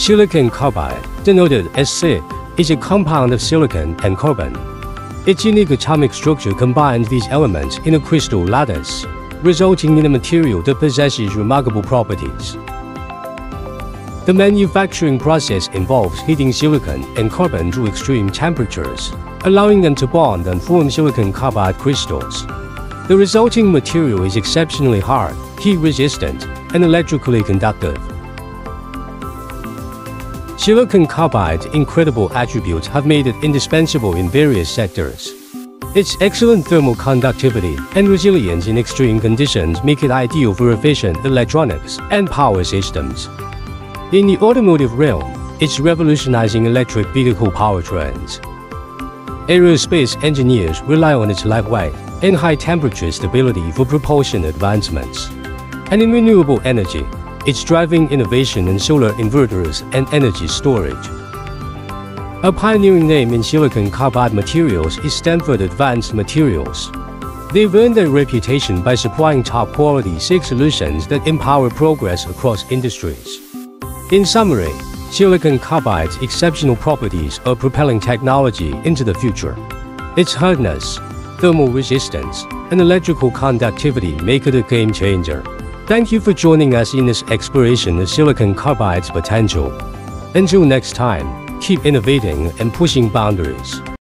Silicon carbide, denoted as SiC, is a compound of silicon and carbon. Its unique atomic structure combines these elements in a crystal lattice, resulting in a material that possesses remarkable properties. The manufacturing process involves heating silicon and carbon to extreme temperatures, allowing them to bond and form silicon carbide crystals. The resulting material is exceptionally hard, heat-resistant, and electrically conductive. Silicon carbide's incredible attributes have made it indispensable in various sectors. Its excellent thermal conductivity and resilience in extreme conditions make it ideal for efficient electronics and power systems. In the automotive realm, it's revolutionizing electric vehicle powertrains. Aerospace engineers rely on its lightweight and high-temperature stability for propulsion advancements. And in renewable energy, it's driving innovation in solar inverters and energy storage. A pioneering name in silicon carbide materials is Stanford Advanced Materials. They've earned their reputation by supplying top-quality SiC solutions that empower progress across industries. In summary, silicon carbide's exceptional properties are propelling technology into the future. Its hardness, thermal resistance, and electrical conductivity make it a game changer. Thank you for joining us in this exploration of silicon carbide's potential. Until next time, keep innovating and pushing boundaries.